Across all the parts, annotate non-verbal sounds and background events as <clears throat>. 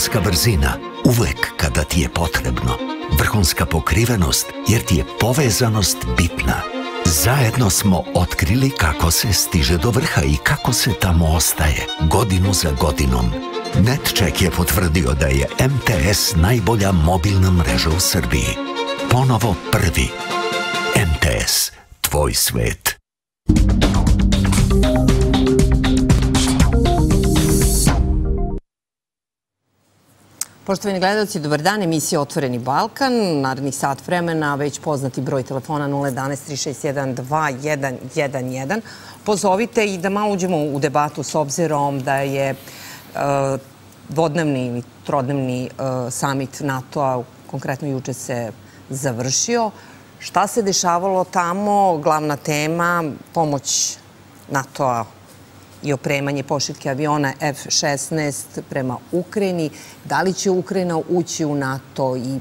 Vrhunska brzina uvek kada ti je potrebno. Vrhunska pokrivenost jer ti je povezanost bitna. Zajedno smo otkrili kako se stiže do vrha i kako se tamo ostaje, godinu za godinom. NetCheck je potvrdio da je MTS najbolja mobilna mreža u Srbiji. Ponovo prvi. MTS. Tvoj svet. Poštovani gledalci, dobar dan. Emisija Otvoreni Balkan. Narednih sat vremena, već poznati broj telefona 011 361 2111. Pozovite i da malo uđemo u debatu s obzirom da je uh, dvodnevni ili trodnevni uh, samit NATO-a, konkretno juče se završio. Šta se dešavalo tamo? Glavna tema, pomoć NATO-a i opremanje pošiljke aviona F-16 prema Ukrajini. Da li će Ukrajina ući u NATO i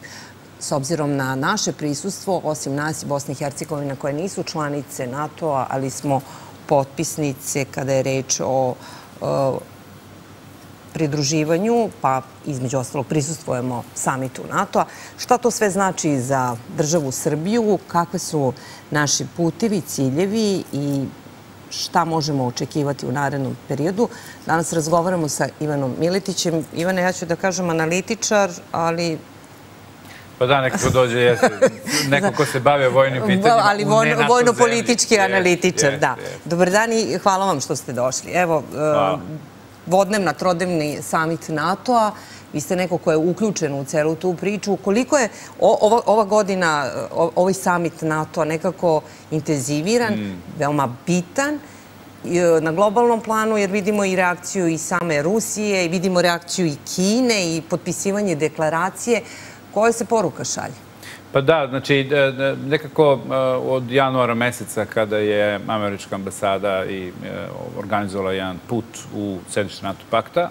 s obzirom na naše prisustvo, osim nas i Bosne i Hercegovina koje nisu članice NATO-a, ali smo potpisnice kada je reč o, pridruživanju, pa između ostalog prisustvujemo samitu NATO-a. Šta to sve znači za državu Srbiju? Kakve su naši putevi, ciljevi i šta možemo očekivati u narednom periodu. Danas razgovaramo sa Ivanom Miletićem. Ivane, ja ću da kažem analitičar, ali Pa da, nekako dođe, jeste, neko ko se bave vojnim pitanjima ali vojno, vojno-politički analitičar, da. Dobar dan i hvala vam što ste došli. Evo, uh, vodnevna, trodnevni samit NATO-a, vi ste neko ko je uključen u celu tu priču. Koliko je ova, ova godina, ovaj samit NATO nekako intenziviran, mm. veoma bitan, e, na globalnom planu, jer vidimo i reakciju i same Rusije, i vidimo reakciju i Kine i potpisivanje deklaracije. Koja se poruka šalje? Pa da, znači e, e, nekako od januara meseca kada je američka ambasada i organizovala jedan put u središte NATO pakta,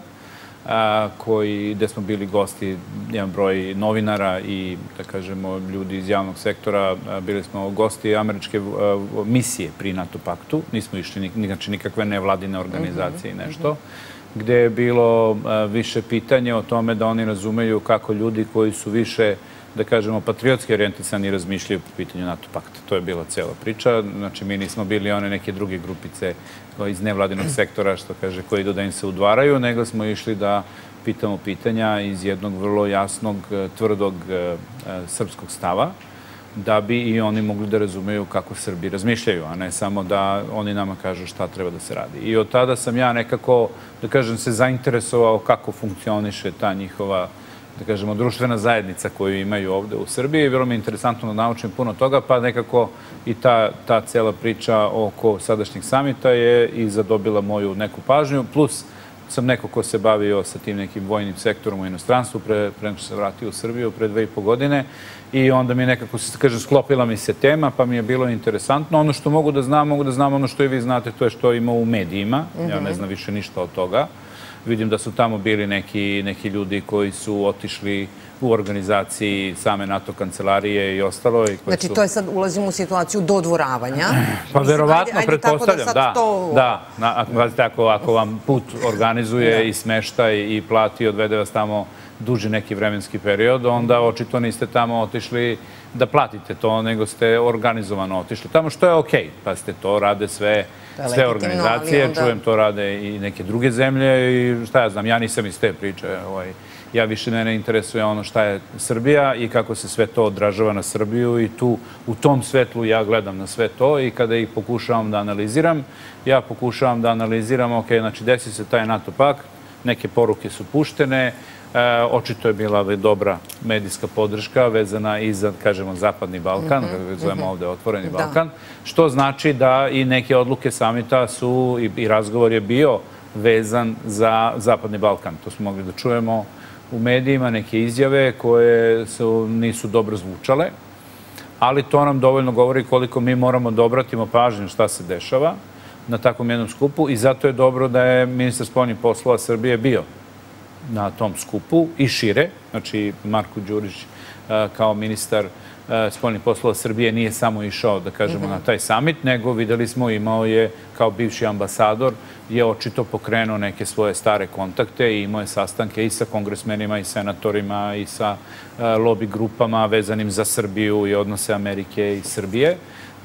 koji, gde smo bili gosti, jedan broj novinara i, da kažemo, ljudi iz javnog sektora. Bili smo gosti američke misije pri NATO paktu. Nismo išli znači, nikakve nevladine organizacije i mhm, nešto mhm. gde je bilo više pitanje o tome da oni razumeju kako ljudi koji su više da kažemo, patriotski orijentisani razmišljaju po pitanju NATO pakta. To je bila cela priča. Znači, mi nismo bili one neke druge grupice iz nevladinog sektora, što kaže, koji idu da im se udvaraju, nego smo išli da pitamo pitanja iz jednog vrlo jasnog, tvrdog e, e, srpskog stava, da bi i oni mogli da razumeju kako Srbi razmišljaju, a ne samo da oni nama kažu šta treba da se radi. I od tada sam ja nekako, da kažem, se zainteresovao kako funkcioniše ta njihova da kažemo, društvena zajednica koju imaju ovde u Srbiji. Bilo mi je interesantno da naučim puno toga, pa nekako i ta, ta cela priča oko sadašnjeg samita je i zadobila moju neku pažnju, plus sam neko ko se bavio sa tim nekim vojnim sektorom u inostranstvu pre, pre nego što se vratio u Srbiju pre dve i po godine i onda mi je nekako, se kaže, sklopila mi se tema, pa mi je bilo interesantno. Ono što mogu da znam, mogu da znam ono što i vi znate, to je što ima u medijima. Ja ne mhm. znam više ništa od toga. Vidim da su tamo bili neki, neki ljudi koji su otišli u organizaciji same NATO kancelarije i ostalo. I znači, su... to je sad, ulazimo u situaciju dodvoravanja. <clears throat> Pa verovatno, pretpostavljam, da. Da, to... da. Na, ako, ako, ako vam put organizuje da. i smešta i, i plati i odvede vas tamo duži neki vremenski period, onda očito niste tamo otišli da platite to, nego ste organizovano otišli tamo, što je okej. Okay. Pa ste to rade sve sve organizacije, onda... čujem to rade i neke druge zemlje i šta ja znam, ja nisam iz te priče. Ovaj, ja više mene interesuje ono šta je Srbija i kako se sve to odražava na Srbiju i tu u tom svetlu ja gledam na sve to i kada ih pokušavam da analiziram, ja pokušavam da analiziram, ok, znači desi se taj NATO pakt, neke poruke su puštene, očito je bila dobra medijska podrška vezana i za, kažemo, Zapadni Balkan, mhm, kako ga zovemo mhm. ovde, Otvoreni da. Balkan, što znači da i neke odluke samita su, i, i razgovor je bio vezan za Zapadni Balkan. To smo mogli da čujemo u medijima, neke izjave koje su, nisu dobro zvučale, ali to nam dovoljno govori koliko mi moramo da obratimo pažnju šta se dešava na takvom jednom skupu i zato je dobro da je ministar spoljnih poslova Srbije bio na tom skupu i šire. Znači, Marko Đurić kao ministar spoljnih poslova Srbije nije samo išao, da kažemo, na taj summit, nego videli smo imao je kao bivši ambasador je očito pokrenuo neke svoje stare kontakte i imao je sastanke i sa kongresmenima i senatorima i sa lobby grupama vezanim za Srbiju i odnose Amerike i Srbije.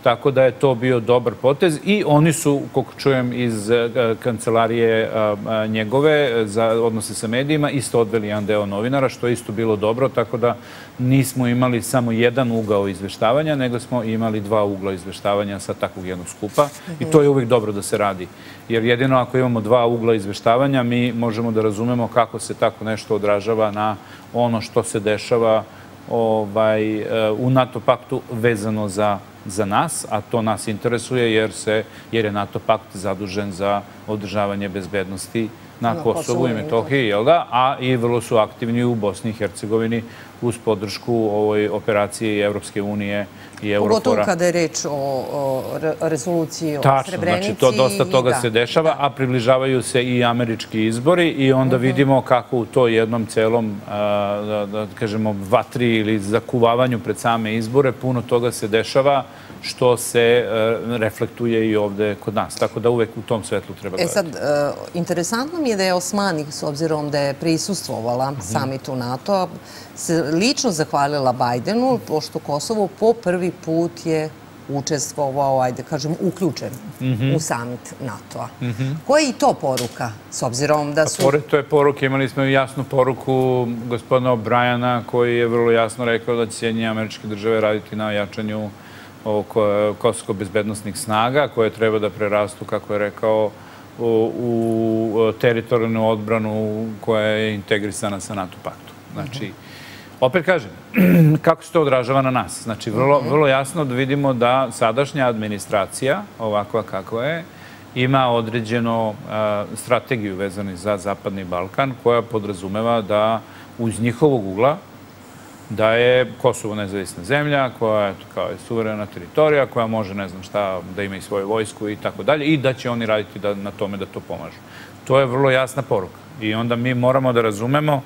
Tako da je to bio dobar potez i oni su, koliko čujem iz e, kancelarije e, e, njegove za odnose sa medijima, isto odveli jedan deo novinara, što je isto bilo dobro, tako da nismo imali samo jedan ugao izveštavanja, nego smo imali dva ugla izveštavanja sa takvog jednog skupa i to je uvijek dobro da se radi. Jer jedino ako imamo dva ugla izveštavanja, mi možemo da razumemo kako se tako nešto odražava na ono što se dešava ovaj, u NATO paktu vezano za za nas, a to nas interesuje jer, se, jer je NATO pakt zadužen za održavanje bezbednosti na Kosovu i Metohiji, jel da? A i vrlo su aktivni u Bosni i Hercegovini uz podršku ovoj operaciji Evropske unije i Eurofora. Pogotovo kada je reč o, rezoluciji o Srebrenici. Tačno, znači to dosta toga da, se dešava, a približavaju se i američki izbori i onda mhm. vidimo kako u to jednom celom, da, da kažemo, vatri ili zakuvavanju pred same izbore, puno toga se dešava što se e, reflektuje i ovde kod nas. Tako da uvek u tom svetlu treba gledati. E sad, e, interesantno mi je da je Osmani, s obzirom da je prisustvovala mhm. samitu NATO, se lično zahvalila Bajdenu, pošto Kosovo po prvi put je učestvovao, ajde kažem, uključen mhm. u samit NATO-a. Mhm. Koja je i to poruka, s obzirom da su... Pored je poruke, imali smo jasnu poruku gospodina O'Briana, koji je vrlo jasno rekao da će Sjedinje američke države raditi na jačanju kosovsko-bezbednostnih snaga koje treba da prerastu, kako je rekao, u, teritorijalnu odbranu koja je integrisana sa NATO paktom. Znači, opet kažem, <clears throat> kako se to odražava na nas? Znači, vrlo, mhm. vrlo jasno da vidimo da sadašnja administracija, ovakva kakva je, ima određeno strategiju vezanu za Zapadni Balkan koja podrazumeva da uz njihovog ugla da je Kosovo nezavisna zemlja koja je kao je suverena teritorija, koja može ne znam šta da ima i svoju vojsku i tako dalje i da će oni raditi da, na tome da to pomažu. To je vrlo jasna poruka i onda mi moramo da razumemo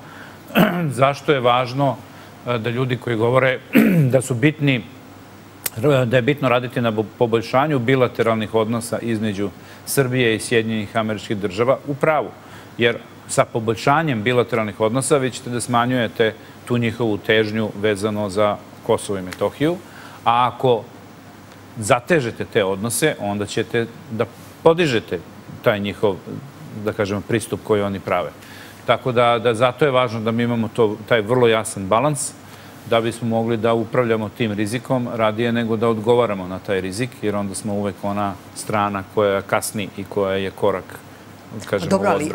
<clears throat> zašto je važno da ljudi koji govore <clears throat> da su bitni da je bitno raditi na poboljšanju bilateralnih odnosa između Srbije i Sjedinjenih američkih država u pravu. Jer sa poboljšanjem bilateralnih odnosa vi ćete da smanjujete tu njihovu težnju vezano za Kosovo i Metohiju, a ako zatežete te odnose, onda ćete da podižete taj njihov, da kažemo, pristup koji oni prave. Tako da, da zato je važno da mi imamo to, taj vrlo jasan balans, da bismo mogli da upravljamo tim rizikom radije nego da odgovaramo na taj rizik, jer onda smo uvek ona strana koja kasni i koja je korak kažemo, Dobro, ali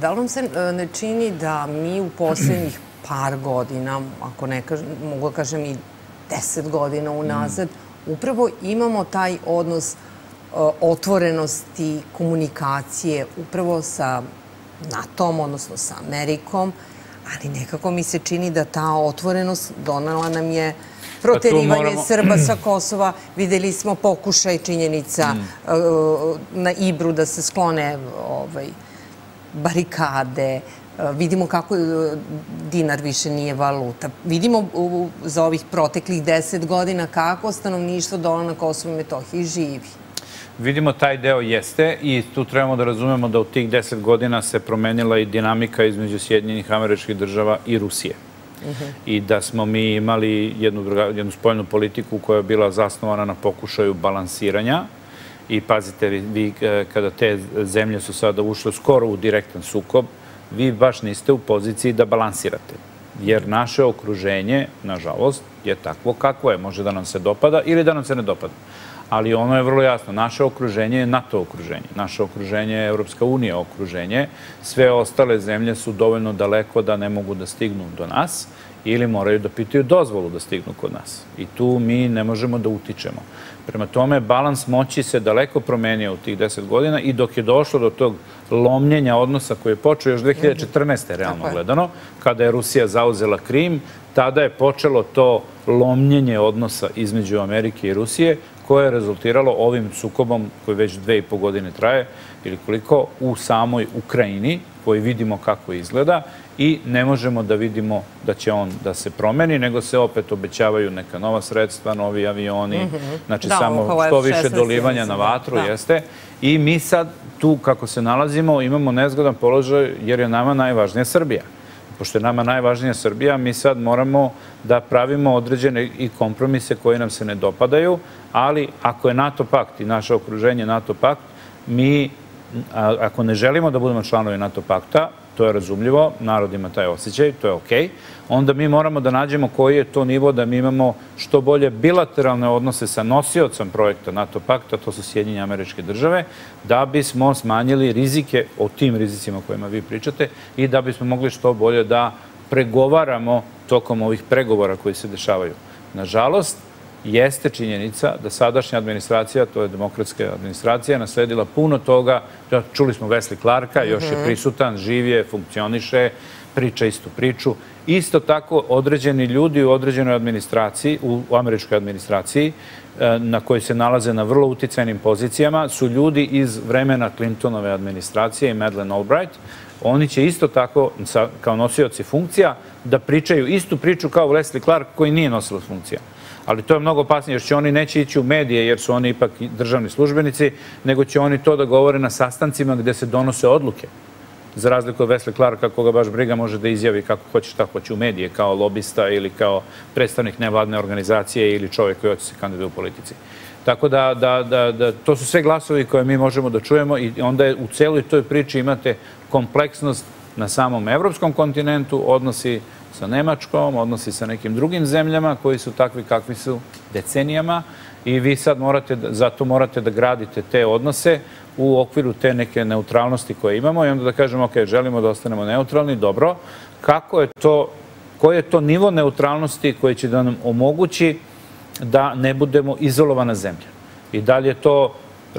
da li vam se ne čini da mi u poslednjih par godina, ako ne kažem, mogu da kažem i deset godina unazad, upravo imamo taj odnos otvorenosti, komunikacije, upravo sa NATO-om, odnosno sa Amerikom, ali nekako mi se čini da ta otvorenost donala nam je proterivanje Srba sa Kosova. Videli smo pokušaj činjenica mm. uh, na Ibru da se sklone ovaj, barikade, uh, vidimo kako uh, dinar više nije valuta. Vidimo za ovih proteklih deset godina kako stanovništvo dole na Kosovo i Metohiji živi. Vidimo taj deo jeste i tu trebamo da razumemo da u tih deset godina se promenila i dinamika između Sjedinjenih američkih država i Rusije i da smo mi imali jednu, jednu spoljnu politiku koja je bila zasnovana na pokušaju balansiranja i pazite, vi e, kada te zemlje su sada ušle skoro u direktan sukob, vi baš niste u poziciji da balansirate. Jer naše okruženje, nažalost, je takvo kakvo je. Može da nam se dopada ili da nam se ne dopada ali ono je vrlo jasno. Naše okruženje je NATO okruženje. Naše okruženje je Evropska unija okruženje. Sve ostale zemlje su dovoljno daleko da ne mogu da stignu do nas ili moraju da pitaju dozvolu da stignu kod nas. I tu mi ne možemo da utičemo. Prema tome, balans moći se daleko promenio u tih deset godina i dok je došlo do tog lomljenja odnosa koji je počeo još 2014. realno gledano, kada je Rusija zauzela Krim, tada je počelo to lomljenje odnosa između Amerike i Rusije, koje je rezultiralo ovim sukobom koji već dve i po godine traje ili koliko u samoj Ukrajini, koji vidimo kako izgleda i ne možemo da vidimo da će on da se promeni, nego se opet obećavaju neka nova sredstva, novi avioni, mm -hmm. znači da, samo što više dolivanja na da. vatru, da. jeste. I mi sad tu, kako se nalazimo, imamo nezgodan položaj jer je nama najvažnija Srbija pošto je nama najvažnija Srbija, mi sad moramo da pravimo određene i kompromise koji nam se ne dopadaju, ali ako je NATO pakt i naše okruženje NATO pakt, mi, ako ne želimo da budemo članovi NATO pakta, to je razumljivo, narod ima taj osjećaj, to je okej, onda mi moramo da nađemo koji je to nivo da mi imamo što bolje bilateralne odnose sa nosiocom projekta NATO pakta, to su Sjedinje američke države, da bismo smanjili rizike o tim rizicima kojima vi pričate i da bismo mogli što bolje da pregovaramo tokom ovih pregovora koji se dešavaju. Nažalost, jeste činjenica da sadašnja administracija, to je demokratska administracija, nasledila puno toga. Čuli smo Wesley Clarka, još je mhm. prisutan, živije, funkcioniše, priča istu priču. Isto tako, određeni ljudi u određenoj administraciji, u američkoj administraciji, e, na koji se nalaze na vrlo uticajnim pozicijama, su ljudi iz vremena Clintonove administracije i Madeleine Albright. Oni će isto tako, kao nosioci funkcija, da pričaju istu priču kao Wesley Clark, koji nije nosilac funkcija ali to je mnogo opasnije, jer će oni neće ići u medije, jer su oni ipak državni službenici, nego će oni to da govore na sastancima gde se donose odluke. Za razliku od Wesley Clarka, koga baš briga može da izjavi kako hoće, šta hoće u medije, kao lobista ili kao predstavnik nevladne organizacije ili čovjek koji hoće se kandiduje u politici. Tako da, da, da, da, to su sve glasovi koje mi možemo da čujemo i onda je, u celoj toj priči imate kompleksnost na samom evropskom kontinentu, odnosi sa Nemačkom, odnosi sa nekim drugim zemljama koji su takvi kakvi su decenijama i vi sad morate, zato morate da gradite te odnose u okviru te neke neutralnosti koje imamo i onda da kažemo, ok, želimo da ostanemo neutralni, dobro, kako je to, koji je to nivo neutralnosti koji će da nam omogući da ne budemo izolovana zemlja? I da li je to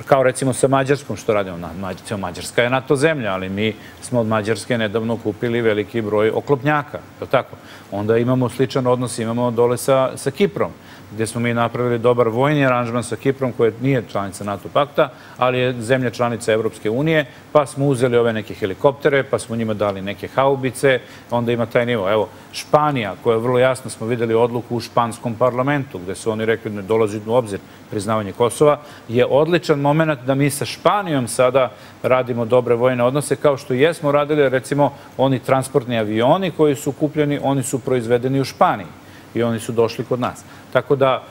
kao recimo sa Mađarskom što radimo. Mađarska, Mađarska je NATO zemlja, ali mi smo od Mađarske nedavno kupili veliki broj oklopnjaka, je tako? Onda imamo sličan odnos, imamo dole sa, sa Kiprom gde smo mi napravili dobar vojni aranžman sa Kiprom, koja nije članica NATO pakta, ali je zemlja članica Evropske unije, pa smo uzeli ove neke helikoptere, pa smo njima dali neke haubice, onda ima taj nivo. Evo, Španija, koja je vrlo jasno, smo videli odluku u španskom parlamentu, gde su oni rekli ne dolazi u obzir priznavanje Kosova, je odličan moment da mi sa Španijom sada radimo dobre vojne odnose, kao što jesmo radili, recimo, oni transportni avioni koji su kupljeni, oni su proizvedeni u Španiji i oni su došli kod nas. Tako da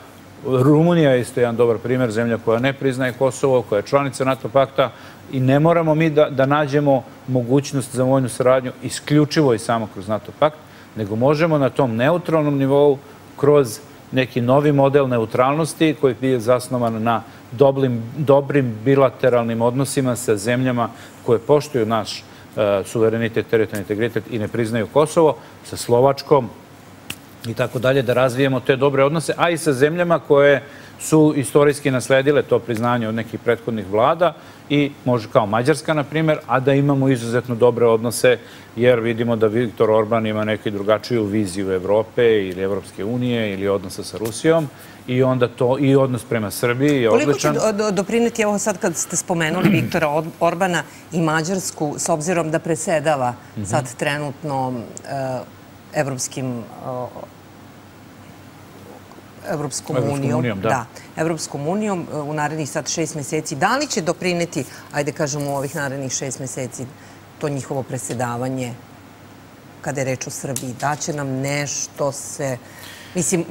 Rumunija je isto jedan dobar primer, zemlja koja ne priznaje Kosovo, koja je članica NATO pakta i ne moramo mi da, da nađemo mogućnost za vojnu saradnju isključivo i samo kroz NATO pakt, nego možemo na tom neutralnom nivou kroz neki novi model neutralnosti koji je zasnovan na dobrim, dobrim bilateralnim odnosima sa zemljama koje poštuju naš uh, suverenitet, teritorijalni integritet i ne priznaju Kosovo, sa Slovačkom, i tako dalje, da razvijemo te dobre odnose, a i sa zemljama koje su istorijski nasledile to priznanje od nekih prethodnih vlada i može kao Mađarska, na primer, a da imamo izuzetno dobre odnose, jer vidimo da Viktor Orban ima neku drugačiju viziju Evrope ili Evropske unije ili odnosa sa Rusijom i onda to i odnos prema Srbiji je odličan. Koliko će doprineti, evo sad kad ste spomenuli Viktora Orbana i Mađarsku, s obzirom da presedava sad trenutno Evropskim Evropskom unijom, da. da. Evropskom unijom e, u narednih sad šest meseci. Da li će doprineti, ajde kažemo u ovih narednih šest meseci, to njihovo presedavanje kada je reč o Srbiji? Da će nam nešto se... Mislim,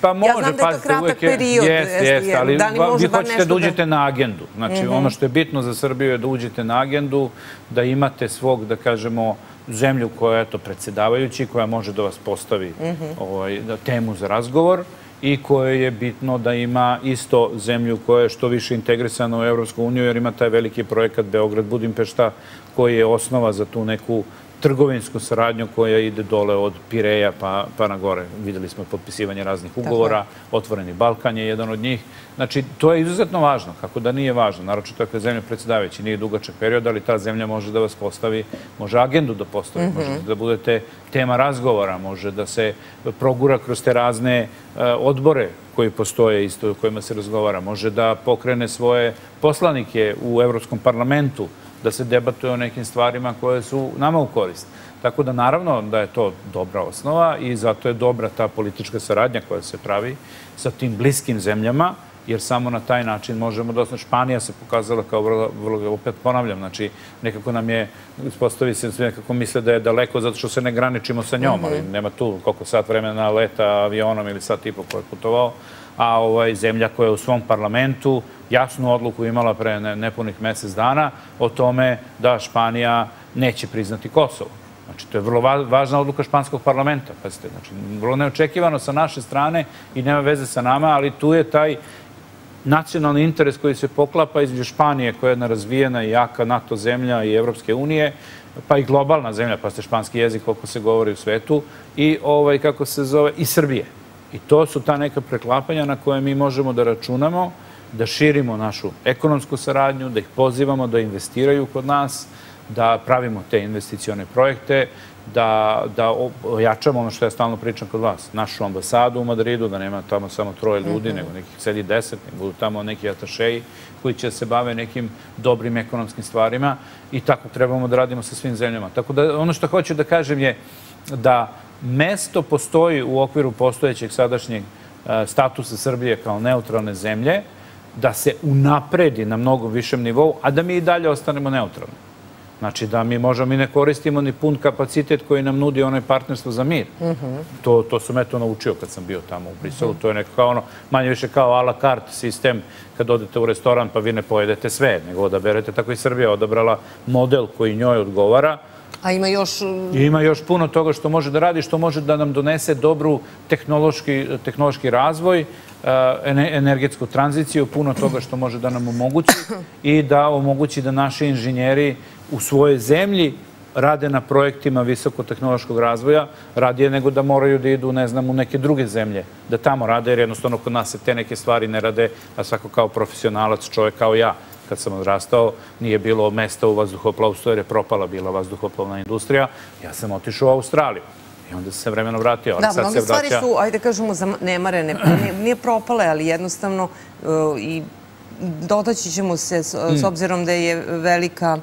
pa može, ja znam da je to kratak period. Jeste, jeste, ali da vi hoćete da uđete na agendu. Znači, mhm. ono što je bitno za Srbiju je da uđete na agendu, da imate svog, da kažemo, zemlju koja je to predsedavajući, koja može da vas postavi ovaj, temu za razgovor i koje je bitno da ima isto zemlju koja je što više integrisana u Evropsku uniju, jer ima taj veliki projekat Beograd-Budimpešta koji je osnova za tu neku trgovinsku saradnju koja ide dole od Pireja pa, pa na gore. Videli smo potpisivanje raznih ugovora, Otvoreni Balkan je jedan od njih. Znači, to je izuzetno važno, kako da nije važno. Naročito ako je zemlja predsedavajući, nije dugačak period, ali ta zemlja može da vas postavi, može agendu da postavi, može mhm. da budete tema razgovora, može da se progura kroz te razne e, odbore koji postoje isto u kojima se razgovara, može da pokrene svoje poslanike u Evropskom parlamentu, da se debatuje o nekim stvarima koje su nama u korist. Tako da naravno da je to dobra osnova i zato je dobra ta politička saradnja koja se pravi sa tim bliskim zemljama, jer samo na taj način možemo da osnovi. Španija se pokazala kao vrlo, vrlo, opet ponavljam, znači nekako nam je, ispostavi se, nekako misle da je daleko zato što se ne graničimo sa njom, ali mhm. nema tu koliko sat vremena leta avionom ili sat i po koje je putovao, a ovaj, zemlja koja je u svom parlamentu jasnu odluku imala pre nepunih mesec dana o tome da Španija neće priznati Kosovo. Znači, to je vrlo važna odluka španskog parlamenta, pazite, znači, vrlo neočekivano sa naše strane i nema veze sa nama, ali tu je taj nacionalni interes koji se poklapa između Španije, koja je jedna razvijena i jaka NATO zemlja i Evropske unije, pa i globalna zemlja, pa ste španski jezik koliko se govori u svetu, i ovaj, kako se zove, i Srbije. I to su ta neka preklapanja na koje mi možemo da računamo, da širimo našu ekonomsku saradnju, da ih pozivamo da investiraju kod nas, da pravimo te investicione projekte, da, da ojačamo ono što ja stalno pričam kod vas, našu ambasadu u Madridu, da nema tamo samo troje ljudi, mm -hmm. nego nekih sedi deset, nego budu tamo neki atašeji koji će se bave nekim dobrim ekonomskim stvarima i tako trebamo da radimo sa svim zemljama. Tako da ono što hoću da kažem je da mesto postoji u okviru postojećeg sadašnjeg e, statusa Srbije kao neutralne zemlje, da se unapredi na mnogo višem nivou, a da mi i dalje ostanemo neutralni. Znači da mi možemo i ne koristimo ni pun kapacitet koji nam nudi onaj partnerstvo za mir. to, to sam eto naučio kad sam bio tamo u Briselu. To je nekako ono, manje više kao a la carte sistem kad odete u restoran pa vi ne pojedete sve, nego odaberete. Tako i Srbija odabrala model koji njoj odgovara. A ima još... Ima još puno toga što može da radi, što može da nam donese dobru tehnološki, tehnološki razvoj, energetsku tranziciju, puno toga što može da nam omogući i da omogući da naši inženjeri u svojoj zemlji rade na projektima visokotehnološkog razvoja, radije nego da moraju da idu, ne znam, u neke druge zemlje, da tamo rade, jer jednostavno kod nas se te neke stvari ne rade, a svako kao profesionalac, čovjek kao ja, kad sam odrastao, nije bilo mesta u vazduhoplavstvu jer je propala bila vazduhoplovna industrija. Ja sam otišao u Australiju. I onda se vremeno vratio. Da, mnoge stvari su, ajde kažemo, zanemarene. Nije propale, ali jednostavno uh, i dodaći ćemo se, s mm. obzirom da je velika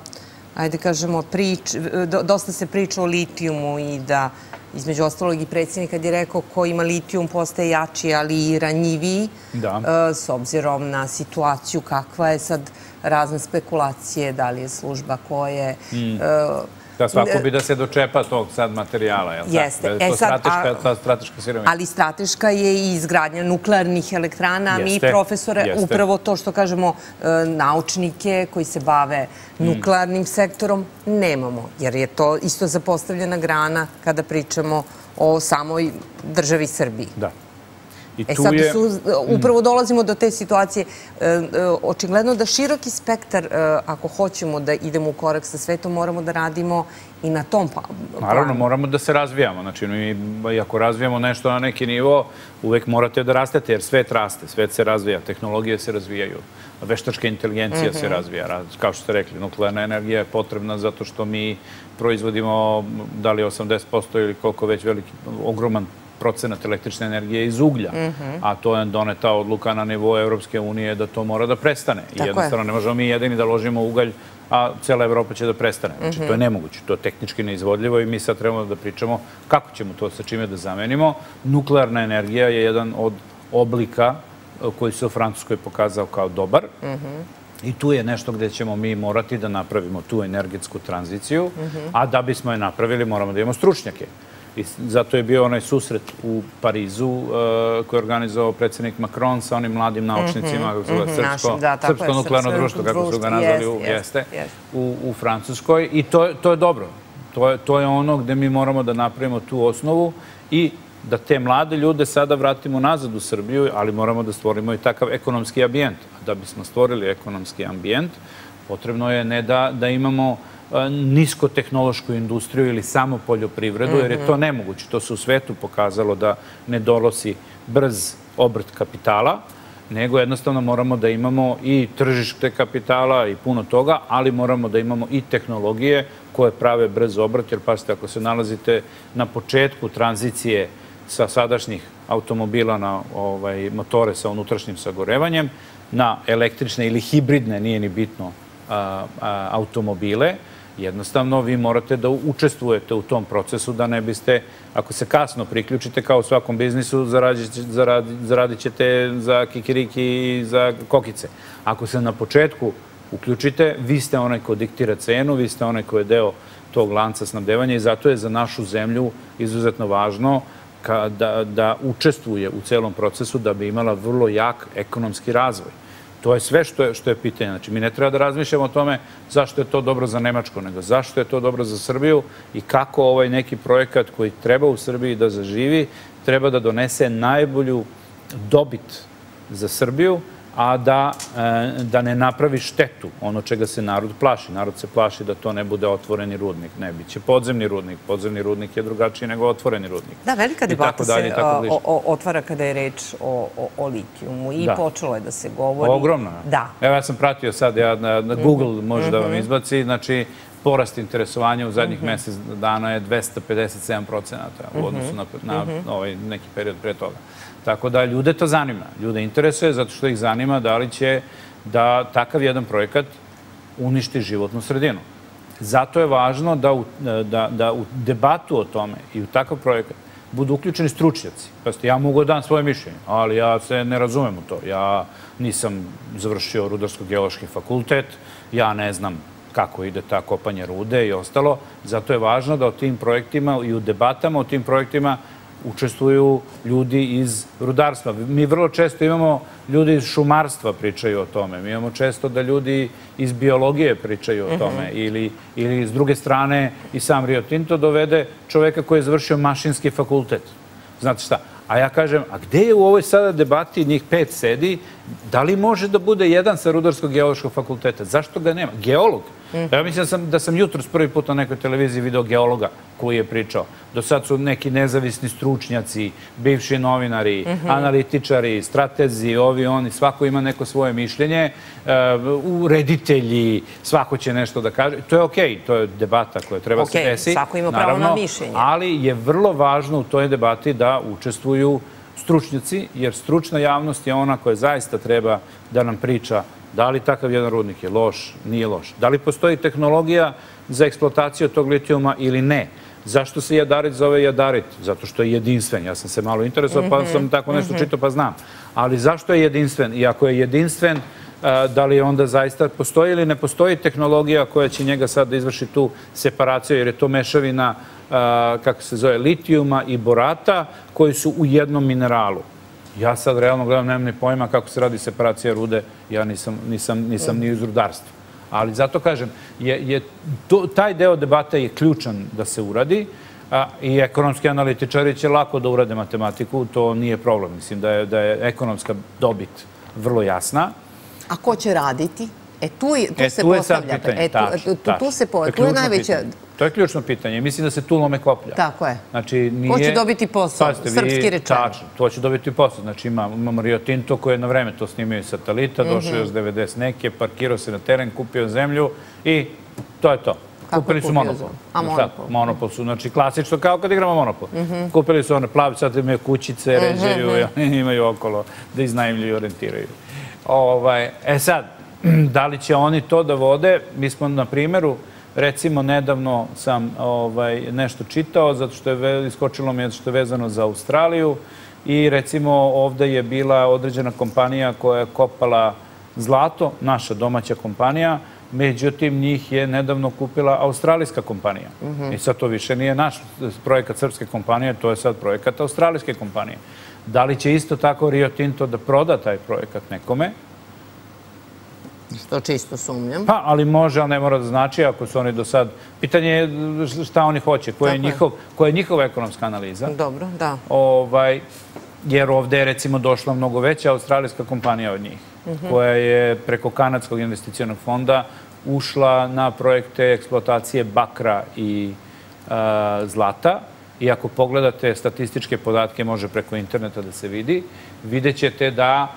ajde kažemo, prič, dosta se priča o litijumu i da između ostalog i predsjednik kad je rekao ko ima litijum postaje jači, ali i ranjiviji, da. E, s obzirom na situaciju kakva je sad razne spekulacije, da li je služba koje... Mm. Da svako bi da se dočepa tog sad materijala, jel Jeste. tako? E, sad, strateška, a, strateška sirovina. Ali strateška je i izgradnja nuklearnih elektrana. Jeste. Mi profesore, Jeste. upravo to što kažemo, e, naučnike koji se bave mm. nuklearnim sektorom, nemamo. Jer je to isto zapostavljena grana kada pričamo o samoj državi Srbiji. Da. I e sad je... su, upravo dolazimo do te situacije. E, e, očigledno da široki spektar, ako hoćemo da idemo u korak sa svetom, moramo da radimo i na tom planu. Naravno, moramo da se razvijamo. Znači, mi, ako razvijamo nešto na neki nivo, uvek morate da rastete, jer svet raste, svet se razvija, tehnologije se razvijaju, veštačka inteligencija se mhm. razvija. Kao što ste rekli, nuklearna energija je potrebna zato što mi proizvodimo da li 80% ili koliko već veliki, ogroman procenat električne energije iz uglja, mhm. a to je doneta odluka na nivou Evropske unije da to mora da prestane. I jednostavno ne možemo mi jedini da ložimo ugalj, a cela Evropa će da prestane. Znači, to je mhm. nemoguće, to je tehnički neizvodljivo i mi sad trebamo da pričamo kako ćemo to sa čime da zamenimo. Nuklearna energija je jedan od oblika e, koji se u Francuskoj pokazao kao dobar. Mhm. I tu je nešto gde ćemo mi morati da napravimo tu energetsku tranziciju, a da bismo je napravili moramo da imamo stručnjake. I zato je bio onaj susret u Parizu uh, koji je organizovao predsjednik Macron sa onim mladim naučnicima, mm -hmm, Srpsko, da, Srpsko nuklearno društvo, kako su ga nazvali, u, jeste, u, u Francuskoj. I to, to je dobro. To je, to je ono gde mi moramo da napravimo tu osnovu i da te mlade ljude sada vratimo nazad u Srbiju, ali moramo da stvorimo i takav ekonomski ambijent. Da bismo stvorili ekonomski ambijent, potrebno je ne da, da imamo niskotehnološku industriju ili samo poljoprivredu, jer je to mhm. nemoguće. To se u svetu pokazalo da ne dolosi brz obrt kapitala, nego jednostavno moramo da imamo i tržište kapitala i puno toga, ali moramo da imamo i tehnologije koje prave brz obrt, jer pasite, ako se nalazite na početku tranzicije sa sadašnjih automobila na ovaj, motore sa unutrašnjim sagorevanjem, na električne ili hibridne, nije ni bitno automobile, jednostavno vi morate da učestvujete u tom procesu da ne biste, ako se kasno priključite kao u svakom biznisu, zaradit ćete za kikiriki i za kokice. Ako se na početku uključite, vi ste onaj ko diktira cenu, vi ste onaj ko je deo tog lanca snabdevanja i zato je za našu zemlju izuzetno važno da, da učestvuje u celom procesu da bi imala vrlo jak ekonomski razvoj. To je sve što je, što je pitanje. Znači, mi ne treba da razmišljamo o tome zašto je to dobro za Nemačko, nego zašto je to dobro za Srbiju i kako ovaj neki projekat koji treba u Srbiji da zaživi, treba da donese najbolju dobit za Srbiju, a da, e, da ne napravi štetu, ono čega se narod plaši. Narod se plaši da to ne bude otvoreni rudnik. Ne, bit će podzemni rudnik. Podzemni rudnik je drugačiji nego otvoreni rudnik. Da, velika debata se otvara kada je reč o, o, litijumu i da. počelo je da se govori. Ogromno. Da. Evo ja sam pratio sad, ja, na, Google može da vam mhm. izbaci, znači porast interesovanja u zadnjih mhm. mesec dana je 257 procenata u odnosu na, na mhm. ovaj neki period pre toga. Tako da ljude to zanima. Ljude interesuje zato što ih zanima da li će da takav jedan projekat uništi životnu sredinu. Zato je važno da u, da, da u debatu o tome i u takav projekat budu uključeni stručnjaci. Pasti, ja mogu da dam svoje mišljenje, ali ja se ne razumem u to. Ja nisam završio Rudarsko-geološki fakultet, ja ne znam kako ide ta kopanje rude i ostalo. Zato je važno da o tim projektima i u debatama o tim projektima učestvuju ljudi iz rudarstva. Mi vrlo često imamo ljudi iz šumarstva pričaju o tome. Mi imamo često da ljudi iz biologije pričaju o mhm. tome. Ili, ili s druge strane i sam Rio Tinto dovede čoveka koji je završio mašinski fakultet. Znate šta? A ja kažem, a gde je u ovoj sada debati njih pet sedi? Da li može da bude jedan sa Rudarskog geološkog fakulteta? Zašto ga nema? Geolog. Mm. Ja mislim da sam, da sam jutro s prvi put na nekoj televiziji video geologa koji je pričao. Do sad su neki nezavisni stručnjaci, bivši novinari, mhm. analitičari, stratezi, ovi, oni, svako ima neko svoje mišljenje, uh, ureditelji, svako će nešto da kaže. To je okej, to je debata koja treba se desi. svako ima pravo na mišljenje. Ali je vrlo važno u toj debati da učestvuju stručnjaci, jer stručna javnost je ona koja zaista treba da nam priča Da li takav jedan rudnik je loš, nije loš? Da li postoji tehnologija za eksploataciju tog litijuma ili ne? Zašto se jadarit zove jadarit? Zato što je jedinstven. Ja sam se malo interesovao, pa sam mhm, tako nešto mhm. čitao, pa znam. Ali zašto je jedinstven? I ako je jedinstven, da li onda zaista postoji ili ne postoji tehnologija koja će njega sad da izvrši tu separaciju, jer je to mešavina, kako se zove, litijuma i borata, koji su u jednom mineralu. Ja sad realno gledam, nemam ni pojma kako se radi separacija rude, ja nisam, nisam, nisam ni iz rudarstva. Ali zato kažem, je, je to, taj deo debata je ključan da se uradi a, i ekonomski analitičari će lako da urade matematiku, to nije problem. Mislim da je, da je ekonomska dobit vrlo jasna. A ko će raditi? E tu, tu e, se tu postavlja. E, tu, tačno, tu, tu, se tu je najveća... Pitanje. To je ključno pitanje. Mislim da se tu lome koplja. Tako je. Znači, nije... Ko će dobiti posao? Pazite, Srpski rečeno. Tačno, to će dobiti posao. Znači, ima, imamo Rio Tinto koji je na vreme to snimio iz satelita, došao je -hmm. 90 neke, parkirao se na teren, kupio zemlju i to je to. Kako Kupili su monopol. A monopol? monopol su, znači klasično kao kad igramo monopol. Mm -hmm. Kupili su one plavi, sad imaju kućice, mhm, ređaju, mm -hmm. imaju okolo da iznajemljuju, orientiraju. Ovaj, e sad, <clears throat> da li će oni to da vode? Mi smo na primjeru, recimo, nedavno sam ovaj, nešto čitao, zato što je iskočilo mi što je vezano za Australiju i recimo ovde je bila određena kompanija koja je kopala zlato, naša domaća kompanija, međutim njih je nedavno kupila australijska kompanija. I sad to više nije naš projekat srpske kompanije, to je sad projekat australijske kompanije. Da li će isto tako Rio Tinto da proda taj projekat nekome? Što čisto sumnjam. Pa, ali može, ali ne mora da znači ako su oni do sad... Pitanje je šta oni hoće, koja je, njihov, je njihova ekonomska analiza. Dobro, da. Ovaj, jer ovde je recimo došla mnogo veća australijska kompanija od njih, mhm. koja je preko Kanadskog investicijonog fonda ušla na projekte eksploatacije bakra i zlata. I ako pogledate statističke podatke, može preko interneta da se vidi, vidjet ćete da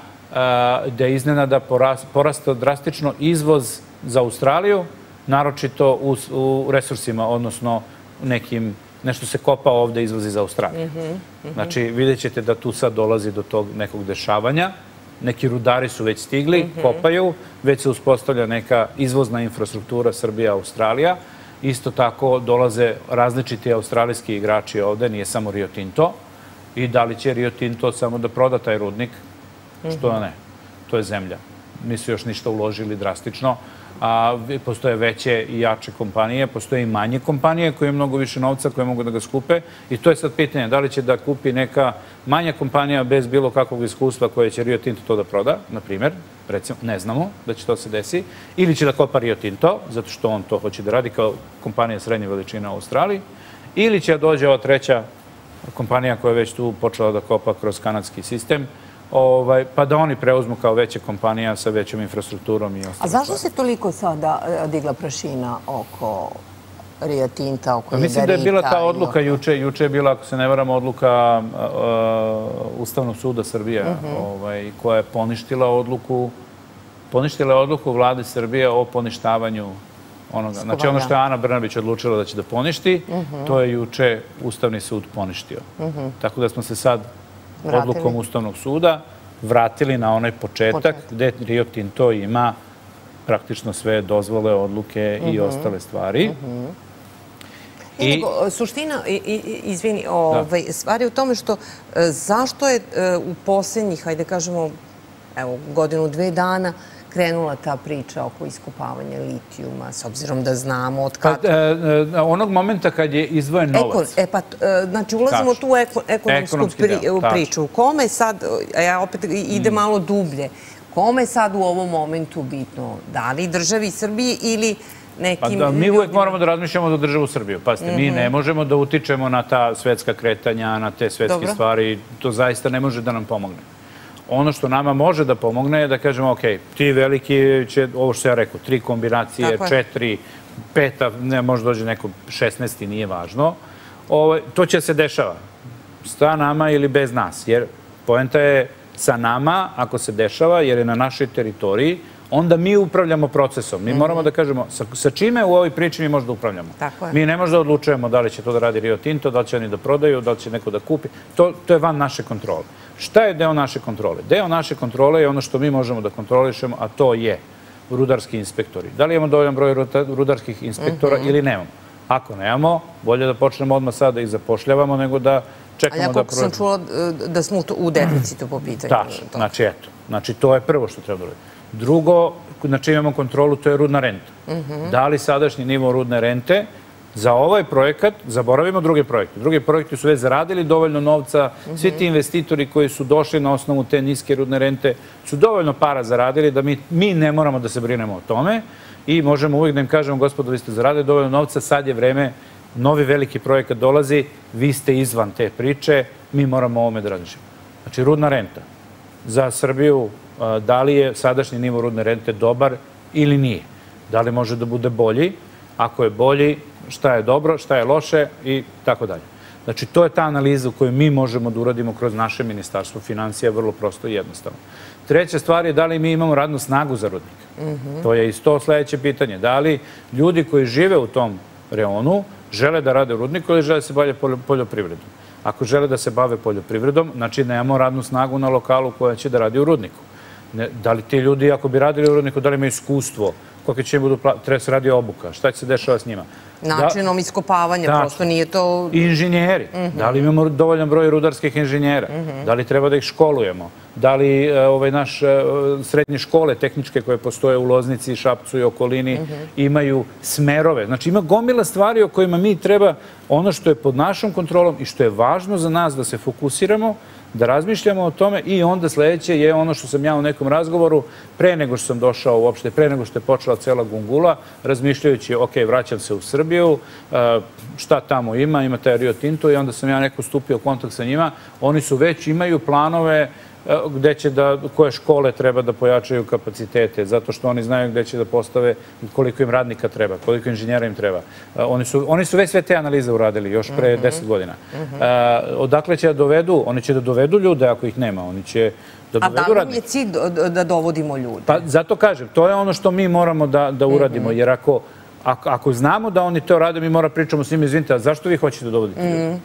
da je iznenada porastao drastično izvoz za Australiju, naročito u, u resursima, odnosno nekim, nešto se kopa ovde izvozi za Australiju. Mm -hmm, mm -hmm. Znači, vidjet ćete da tu sad dolazi do tog nekog dešavanja neki rudari su već stigli, kopaju, već se uspostavlja neka izvozna infrastruktura Srbija-Australija. Isto tako dolaze različiti australijski igrači ovde, nije samo Rio Tinto. I da li će Rio Tinto samo da proda taj rudnik? Što ne? To je zemlja. Nisu još ništa uložili drastično a postoje veće i jače kompanije, postoje i manje kompanije koje imaju mnogo više novca, koje mogu da ga skupe i to je sad pitanje da li će da kupi neka manja kompanija bez bilo kakvog iskustva koje će Rio Tinto to da proda, na primer, recimo, ne znamo da će to se desi, ili će da kopa Rio Tinto, zato što on to hoće da radi kao kompanija srednje veličine u Australiji, ili će da dođe ova treća kompanija koja je već tu počela da kopa kroz kanadski sistem, ovaj, pa da oni preuzmu kao veća kompanija sa većom infrastrukturom i ostalo. A zašto se toliko sada e, digla prašina oko Rio Tinta, oko pa Mislim da je bila ta odluka juče. Juče je bila, ako se ne varamo, odluka uh, Ustavnog suda Srbije, mhm. ovaj, koja je poništila odluku poništila odluku vlade Srbije o poništavanju onoga. Znači ono što je Ana Brnabić odlučila da će da poništi, mhm. to je juče Ustavni sud poništio. Mhm. Tako da smo se sad odlukom Ustavnog suda vratili na onaj početak gde Rio Tinto ima praktično sve dozvole, odluke i mhm. ostale stvari. Mhm. I, suština, izvini, da. ovaj, stvari u tome što e, zašto je e, u poslednjih, hajde kažemo, evo, godinu, dve dana, krenula ta priča oko iskopavanja litijuma, s obzirom da znamo od kada... Pa, e, e, onog momenta kad je izvojen novac. e pa, e, znači, ulazimo u tu ekonomsku priču. Kome sad, a ja opet ide mm. malo dublje, kome sad u ovom momentu bitno? Da li državi Srbiji ili nekim... Pa da, mi uvek moramo da razmišljamo za državu Srbiju. Pazite, mi mhm. ne možemo da utičemo na ta svetska kretanja, na te svetske stvari. To zaista ne može da nam pomogne ono što nama može da pomogne je da kažemo, ok, ti veliki će, ovo što ja rekao, tri kombinacije, četiri, peta, ne, može dođe neko šestnesti, nije važno. Ovo, ovaj, to će se dešava. Sa nama ili bez nas. Jer poenta je sa nama, ako se dešava, jer je na našoj teritoriji, onda mi upravljamo procesom. Mi moramo da kažemo sa, sa čime u ovoj priči mi možda upravljamo. Tako je. Mi ne možda odlučujemo da li će to da radi Rio Tinto, da li će oni da prodaju, da li će neko da kupi. To, to je van naše kontrole. Šta je deo naše kontrole? Deo naše kontrole je ono što mi možemo da kontrolišemo, a to je rudarski inspektori. Da li imamo dovoljan broj rudarskih inspektora ili nemamo? Ako nemamo, bolje da počnemo odmah sad da ih zapošljavamo nego da čekamo da... Ali ja koliko sam čula e, da smo u deficitu po pitanju. Tačno, znači eto. Znači to je prvo što treba da radimo. Drugo, znači imamo kontrolu, to je rudna renta. Mhm. Da li sadašnji nivo rudne rente Za ovaj projekat zaboravimo druge projekte. Drugi projekti su već zaradili dovoljno novca. Svi ti investitori koji su došli na osnovu te niske rudne rente su dovoljno para zaradili da mi, mi ne moramo da se brinemo o tome i možemo uvijek da im kažemo, gospodo, vi ste zaradili dovoljno novca, sad je vreme, novi veliki projekat dolazi, vi ste izvan te priče, mi moramo ovome da različimo. Znači, rudna renta. Za Srbiju, da li je sadašnji nivo rudne rente dobar ili nije? Da li može da bude bolji? Ako je bolji, šta je dobro, šta je loše i tako dalje. Znači, to je ta analiza koju mi možemo da uradimo kroz naše ministarstvo financija, vrlo prosto i jednostavno. Treća stvar je da li mi imamo radnu snagu za rudnik. Mhm. To je isto sledeće pitanje. Da li ljudi koji žive u tom reonu žele da rade u rudniku ili žele da se bavlje poljoprivredom? Ako žele da se bave poljoprivredom, znači nemamo radnu snagu na lokalu koja će da radi u rudniku. Da li ti ljudi, ako bi radili u rudniku, da li imaju iskustvo, koliko će im budu, treba se radi obuka, šta će se dešava s njima? načinom iskopavanja, prosto nije to... Inženjeri. Mhm. Da li imamo dovoljan broj rudarskih inženjera? Mhm. Da li treba da ih školujemo? Da li e, ovaj, naš e, srednje škole tehničke koje postoje u Loznici, Šapcu i okolini mhm. imaju smerove? Znači ima gomila stvari o kojima mi treba, ono što je pod našom kontrolom i što je važno za nas da se fokusiramo, da razmišljamo o tome i onda sledeće je ono što sam ja u nekom razgovoru pre nego što sam došao uopšte, pre nego što je počela cela gungula, razmišljajući, ok, vraćam se u Srbiju, e, šta tamo ima, ima taj Rio Tinto i onda sam ja neko stupio u kontakt sa njima, oni su već imaju planove gde će da, koje škole treba da pojačaju kapacitete, zato što oni znaju gde će da postave, koliko im radnika treba, koliko inženjera im treba. Oni su, oni su već sve te analize uradili još pre mhm. deset godina. Mhm. Odakle će da dovedu? Oni će da dovedu ljude ako ih nema. Oni će da dovedu radnike. A da li je cilj da dovodimo ljude? Pa zato kažem, to je ono što mi moramo da, da uradimo, mhm. jer ako, ako, ako znamo da oni to rade, mi mora pričamo s njima, izvinite, a zašto vi hoćete da dovodite ljude?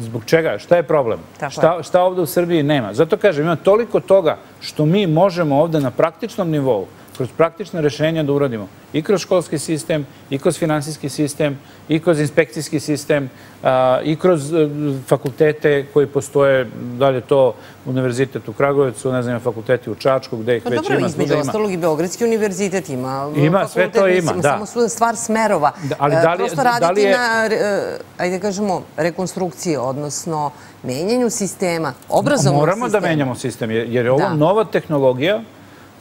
Zbog čega? Šta je problem? Tako šta, šta ovde u Srbiji nema? Zato kažem, ima toliko toga što mi možemo ovde na praktičnom nivou kroz praktične rešenja da uradimo. I kroz školski sistem, i kroz finansijski sistem, i kroz inspekcijski sistem, a, i kroz a, fakultete koji postoje, da li je to univerzitet u Kragujevcu, ne znam, fakulteti u Čačku, gde ih Pa već dobro, ima. između ostalog i Beogradski univerzitet ima. Ima, sve to ima, mislim, da. Samo su stvar smerova. Da, ali E, da li- Prosto da li raditi je- na, e, ajde da kažemo, rekonstrukciji, odnosno menjanju sistema, obrazovnog Moramo sistema. da menjamo sistem, jer jer je ovo Da. nova tehnologija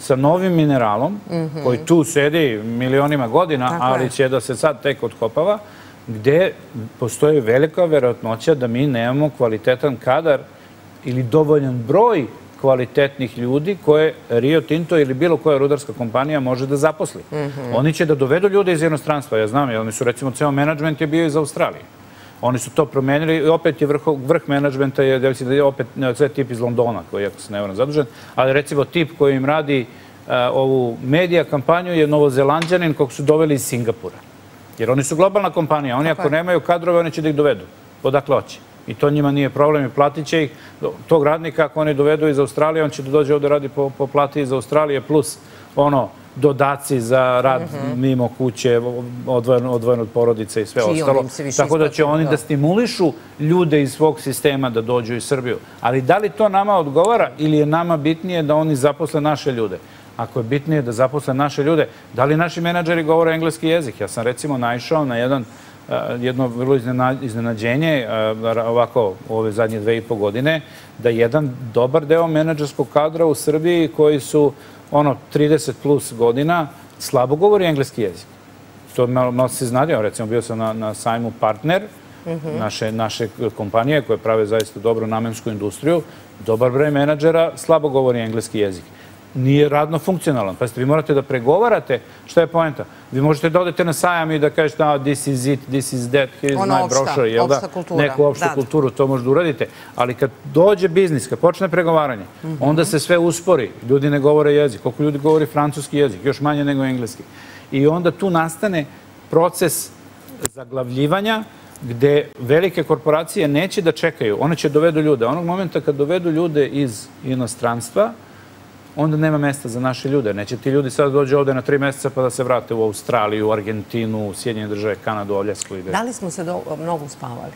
sa novim mineralom, koji tu sedi milionima godina, Tako ali će da se sad tek otkopava, gde postoji velika verovatnoća da mi nemamo kvalitetan kadar ili dovoljan broj kvalitetnih ljudi koje Rio Tinto ili bilo koja rudarska kompanija može da zaposli. Oni će da dovedu ljude iz inostranstva, ja znam, jer oni su recimo ceo menadžment je bio iz Australije. Oni su to promenili i opet je vrh, vrh menadžmenta je, da da je opet sve tip iz Londona, koji je, ako se ne varam, zadužen, ali recimo tip koji im radi a, ovu medija kampanju je novozelandjanin kog su doveli iz Singapura. Jer oni su globalna kompanija. Oni ako je. nemaju kadrove, oni će da ih dovedu. Odakle hoće. I to njima nije problem i platit će ih. Tog radnika ako oni dovedu iz Australije, on će da dođe ovde radi po, po plati iz Australije plus ono dodaci za rad mimo kuće, odvojen, odvojen od porodice i sve Čiji ostalo. Tako da će oni da. da stimulišu ljude iz svog sistema da dođu u Srbiju. Ali da li to nama odgovara ili je nama bitnije da oni zaposle naše ljude? Ako je bitnije da zaposle naše ljude, da li naši menadžeri govore engleski jezik? Ja sam recimo naišao na jedan jedno vrlo iznena- iznenađenje ovako ove zadnje dve i po godine, da jedan dobar deo menadžerskog kadra u Srbiji koji su ono 30 plus godina slabo govori engleski jezik. To malo, malo se iznadio. Recimo, bio sam na, na sajmu Partner, naše, naše kompanije koje prave zaista dobru namensku industriju. Dobar broj menadžera slabo govori engleski jezik. Nije radno funkcionalan. Pazite, vi morate da pregovarate. Šta je poenta? Vi možete da odete na sajam i da kažete this is it, this is that, here is Ono my opšta, brochure, jel da? kultura. Neku opštu Da, kulturu, to možda uradite. Ali kad dođe biznis, kad počne pregovaranje, onda se sve uspori. Ljudi ne govore jezik. Koliko ljudi govori francuski jezik? Još manje nego engleski. I onda tu nastane proces zaglavljivanja gde velike korporacije neće da čekaju. One će dovedu ljude. Onog momenta kad dovedu ljude iz inostranstva, onda nema mesta za naše ljude. Neće ti ljudi sad dođu ovde na tri meseca pa da se vrate u Australiju, Argentinu, Sjedinjene države, Kanadu, Oljasku i gde. Da li smo se do, mnogo uspavali?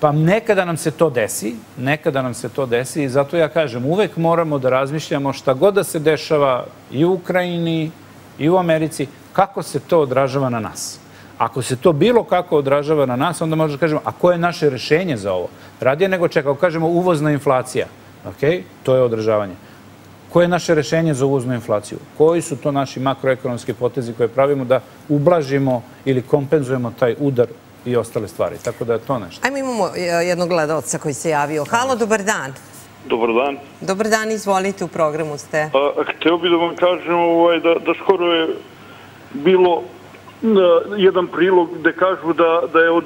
Pa nekada nam se to desi, nekada nam se to desi i zato ja kažem, uvek moramo da razmišljamo šta god da se dešava i u Ukrajini i u Americi, kako se to odražava na nas. Ako se to bilo kako odražava na nas, onda možemo da kažemo, a koje je naše rešenje za ovo? Radije nego čeka, ako kažemo uvozna inflacija, ok, to je odražavanje. Koje je naše rešenje za uvoznu inflaciju? Koji su to naši makroekonomski potezi koje pravimo da ublažimo ili kompenzujemo taj udar i ostale stvari? Tako da je to nešto. Ajmo, imamo e, jednog gledalca koji se javio. Halo, dobar dan. Dobar dan. Dobar dan, izvolite, u programu ste. A, hteo bih da vam kažem ovaj, da, da skoro je bilo na, jedan prilog gde kažu da, da je od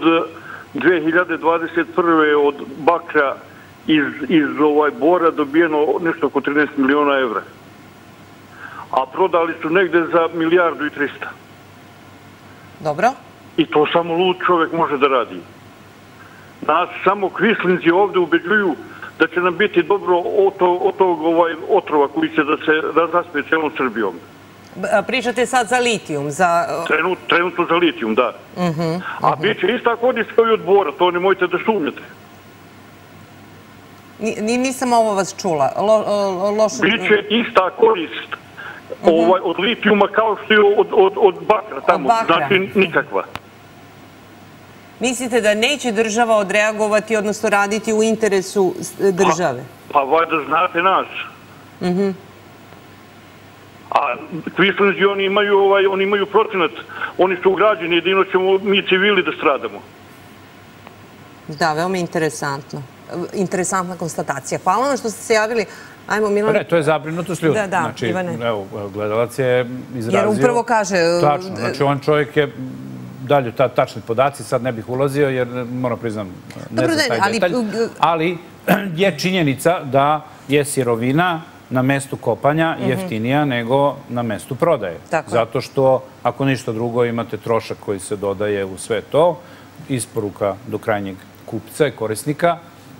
2021. od bakra iz, iz ovaj Bora dobijeno nešto oko 13 miliona evra. A prodali su negde za milijardu i 300. Dobro? I to samo lud čovek može da radi. Nas samo kvislinci ovde ubeđuju da će nam biti dobro od tog, od tog ovaj, otrova koji će da se razaspe celom Srbijom. Pričate sad za litijum, za... Trenut, trenutno za litijum, da. A bit će ista korist kao i od bora, to nemojte da sumnjate. Ni, ni- nisam ovo vas čula. Lo. Biće ista korist ovaj, od litijuma kao što je od, od, od bakra tamo. bakra. Znači nikakva. Mislite da neće država odreagovati, odnosno raditi u interesu države? Pa valjda znate nas. A kvislinzi oni imaju, ovaj, oni imaju procenat. Oni su ugrađeni, jedino ćemo mi civili da stradamo. Da, veoma interesantno. Interesantna konstatacija. Hvala vam što ste se javili. Ajmo, Pa Milan. ne, to je zabrinutost ljudi. Da, da, znači, Ivane. evo, gledalac je izrazio... Jer upravo kaže, Tačno, znači on čovjek je dalje ta, tačni podaci, sad ne bih ulazio jer moram priznam, ne znam taj ali- detalj, ali je činjenica da je sirovina na mestu kopanja jeftinija nego na mestu prodaje. Mhm. Tako. Zato što, ako ništa drugo, imate trošak koji se dodaje u sve to, isporuka do krajnjeg kupca i korisnika,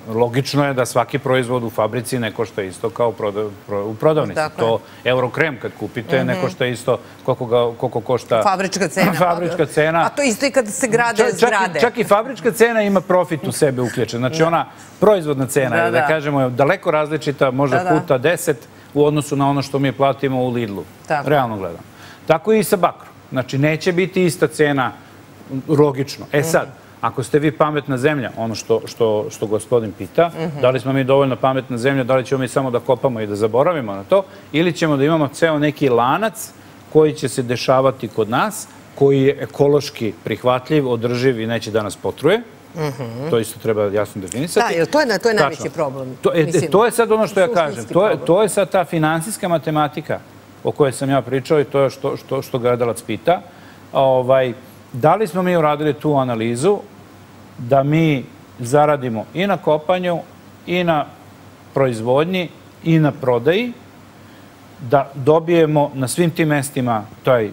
logično je da svaki proizvod u fabrici ne košta isto kao pro, u prodavnici. Dakle. To Eurokrem kad kupite mm -hmm. ne košta isto koliko, ga, koliko košta... Fabrička cena. fabrička cena. A to isto i kad se grade čak, zgrade. Čak i, fabrička cena ima profit u sebe uključen. Znači da. ona proizvodna cena, da, da. da kažemo, je daleko različita, možda da, puta 10 u odnosu na ono što mi platimo u Lidlu. Tako. Realno gledam. Tako i sa bakrom. Znači, neće biti ista cena logično. E sad, ako ste vi pametna zemlja, ono što, što, što gospodin pita, da li smo mi dovoljno pametna zemlja, da li ćemo mi samo da kopamo i da zaboravimo na to, ili ćemo da imamo ceo neki lanac koji će se dešavati kod nas, koji je ekološki prihvatljiv, održiv i neće da nas potruje. Mm -hmm. To isto treba jasno definisati. Da, jer to je, to je najveći problem. To, e, Mislim, to je sad ono što ja kažem. To je, to je sad ta finansijska matematika o kojoj sam ja pričao i to je što, što, što gledalac pita. Ovaj, da li smo mi uradili tu analizu da mi zaradimo i na kopanju, i na proizvodnji, i na prodaji, da dobijemo na svim tim mestima taj uh,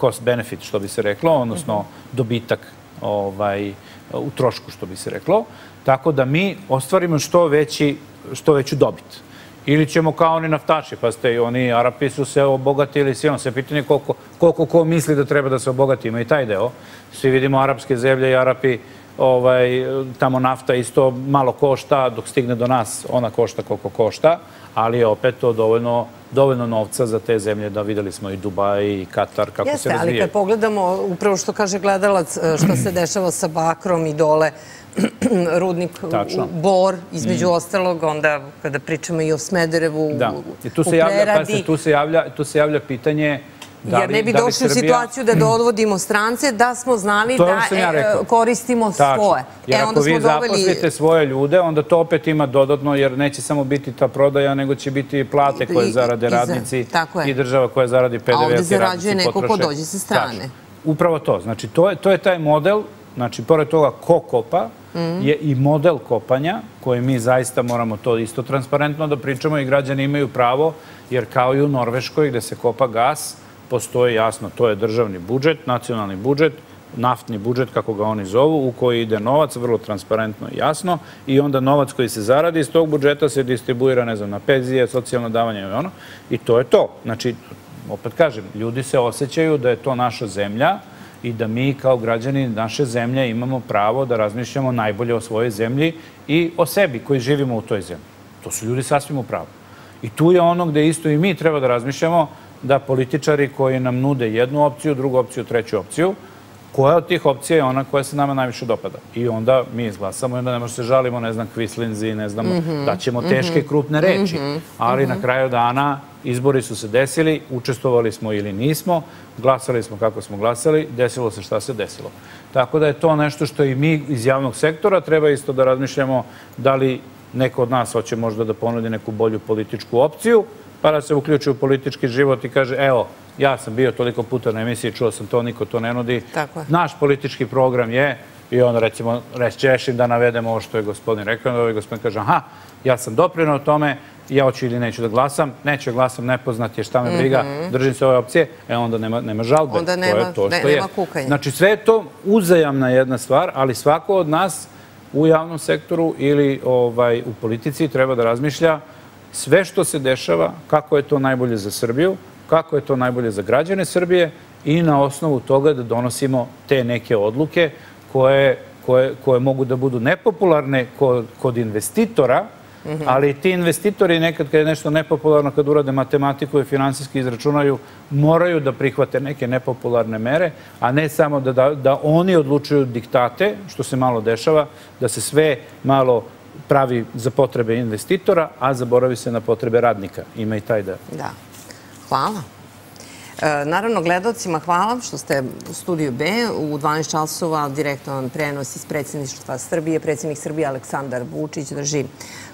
cost benefit, što bi se reklo, odnosno dobitak ovaj, u trošku, što bi se reklo, tako da mi ostvarimo što, veći, što veću dobit. Ili ćemo kao oni naftači, pa ste oni Arapi su se obogatili, svi on se pitanje koliko, koliko ko misli da treba da se obogati, ima i taj deo. Svi vidimo arapske zemlje i Arapi, ovaj, tamo nafta isto malo košta, dok stigne do nas ona košta koliko košta, ali je opet to dovoljno dovoljno novca za te zemlje, da videli smo i Dubaj i Katar, kako Jeste, se razvije. ali kad pogledamo, upravo što kaže gledalac, e, što se dešava sa bakrom i dole, <clears throat> rudnik Tačno. Bor, između mm. ostalog, onda kada pričamo i o Smederevu, da. I tu se u javlja, pa se, tu, se javlja, tu se javlja pitanje Da Jer ne bi da došli u situaciju da dovodimo strance, da smo znali da ja e, koristimo Tačno. svoje. Jer e, ako vi doveli... zaposlite svoje ljude, onda to opet ima dodatno, jer neće samo biti ta prodaja, nego će biti plate koje zarade radnici i, i država koja zaradi PDV. A ovde zarađuje neko ko dođe sa strane. Tačno. Upravo to. Znači, to je, to je taj model, znači, pored toga ko kopa, mm. je i model kopanja, koji mi zaista moramo to isto transparentno da pričamo i građani imaju pravo, jer kao i u Norveškoj gde se kopa gas, postoji jasno, to je državni budžet, nacionalni budžet, naftni budžet, kako ga oni zovu, u koji ide novac, vrlo transparentno i jasno, i onda novac koji se zaradi iz tog budžeta se distribuira, ne znam, na penzije, socijalno davanje i ono, i to je to. Znači, opet kažem, ljudi se osjećaju da je to naša zemlja i da mi kao građani naše zemlje imamo pravo da razmišljamo najbolje o svojoj zemlji i o sebi koji živimo u toj zemlji. To su ljudi sasvim u pravu. I tu je ono gde isto i mi treba da razmišljamo da političari koji nam nude jednu opciju, drugu opciju, treću opciju, koja od tih opcija je ona koja se nama najviše dopada. I onda mi izglasamo i onda ne možemo se žalimo, ne znam, kvislinzi, ne znamo, mm -hmm. da ćemo teške, mhm. krupne reči. Mm -hmm. Ali mm -hmm. na kraju dana izbori su se desili, učestvovali smo ili nismo, glasali smo kako smo glasali, desilo se šta se desilo. Tako da je to nešto što i mi iz javnog sektora treba isto da razmišljamo da li neko od nas hoće možda da ponudi neku bolju političku opciju, pa da se uključi u politički život i kaže, evo, ja sam bio toliko puta na emisiji, čuo sam to, niko to ne nudi. Tako je. Naš politički program je, i onda recimo rešćešim da navedemo ovo što je gospodin rekao, da ovaj gospodin kaže, aha, ja sam doprinao tome, ja hoću ili neću da glasam, neću da glasam, nepoznat je šta me briga, mm -hmm. držim se ove opcije, e onda nema, nema žalbe. Onda nema, to je to što ne, nema kukanja. Znači sve je to uzajamna jedna stvar, ali svako od nas u javnom sektoru ili ovaj, u politici treba da razmišlja sve što se dešava, kako je to najbolje za Srbiju, kako je to najbolje za građane Srbije i na osnovu toga da donosimo te neke odluke koje, koje, koje mogu da budu nepopularne kod, kod investitora, Mm -hmm. ali ti investitori nekad kad je nešto nepopularno, kad urade matematiku i finansijski izračunaju, moraju da prihvate neke nepopularne mere, a ne samo da, da, da oni odlučuju diktate, što se malo dešava, da se sve malo pravi za potrebe investitora, a zaboravi se na potrebe radnika. Ima i taj deo. Da. Hvala. E, naravno, gledalcima hvala što ste u studiju B. U 12 časova direktovan prenos iz predsjedništva Srbije. Predsjednik Srbije Aleksandar Vučić drži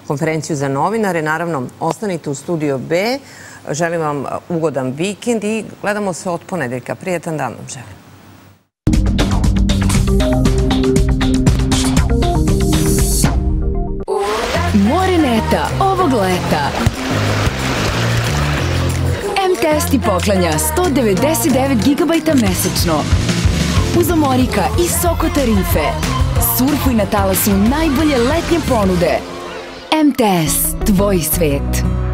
konferenciju za novinare. Naravno, ostanite u studiju B. Želim vam ugodan vikend i gledamo se od ponedeljka. Prijetan dan vam želim. Moreneta ovog leta. M-Test ti poklanja 199 GB mesečno. Uz Omorika i Soko tarife surfuj na talasu najbolje letnje ponude. MTS, tvoj svet.